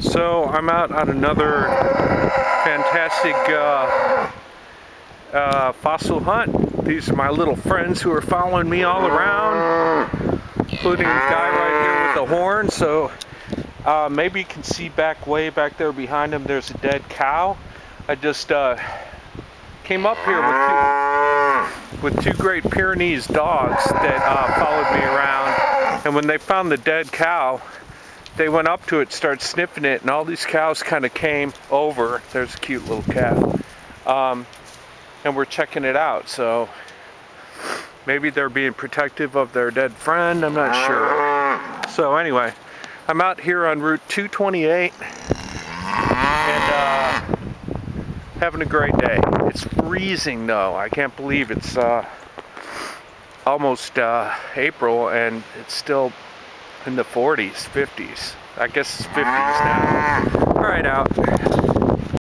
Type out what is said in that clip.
So I'm out on another fantastic uh, uh, fossil hunt. These are my little friends who are following me all around, including the guy right here with the horn. So uh, maybe you can see back way back there behind him, there's a dead cow. I just uh, came up here with two, with two Great Pyrenees dogs that uh, followed me around. And when they found the dead cow, they went up to it, started sniffing it, and all these cows kind of came over. There's a cute little calf. Um, and we're checking it out. So maybe they're being protective of their dead friend. I'm not sure. So anyway, I'm out here on Route 228 and uh, having a great day. It's freezing though. I can't believe it's uh, almost uh, April and it's still in the 40s, 50s. I guess 50s now. All right, out.